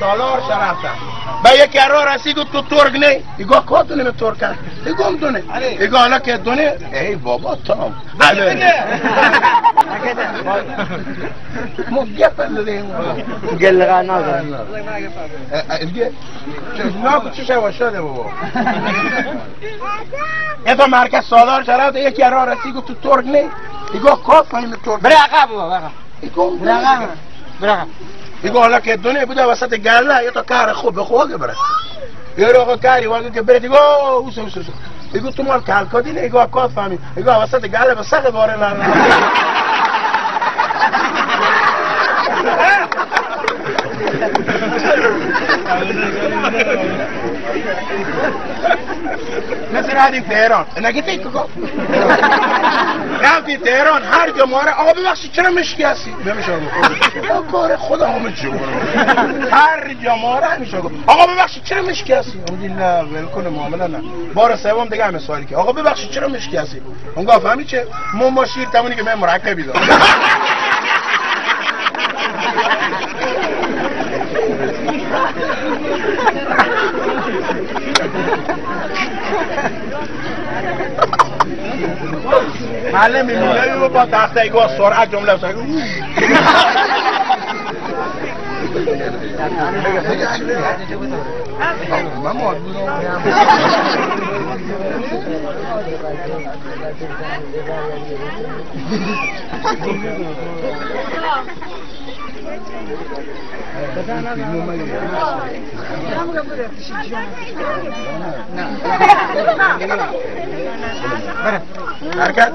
سالار شرفتم به یک قرار رسی گفت تو ترک نی. ایگا که دونه به ترک هست. ایگا هم دونه. ایگا حالا که دونه. ای بابا تام. بله ما گپ گل گلغا نداریم الگه کو چه شوا شده بابا. ایتا مرکز سالار شرفت یک قرار رسی گفت تو ترک نی. ایگا کار پایین ترک. بره اقا بابا بره عقب. بره اقا حالا که دونه بوده وسط گله یه تا کار خوب به خواه بره یه رو کاری واقعا که بره دیگه اوس اوس اوس میگه تو مال کال کدی نه ایگاه کار فهمی ایگاه وسط گله به سخت باره نه مثل رادی تهران. نگیتی که گفت رفتی تهران هر ماره آقا ببخشید چرا مشکی هستی؟ نمیشه گفت کار؟ خدا همه چی هر جا ماره همیشه گفت آقا ببخشید چرا مشکی هستی؟ اون نه ولکن معامله نه. بار سوم دیگه همه سوالی که. آقا ببخشید چرا مشکی هستی؟ اون گفت فهمی چه؟ مو ما شیر تمونی که من مرکبی دارم. معلم میمونه با تخته ایگاه سرعت جملة بسید من حرکت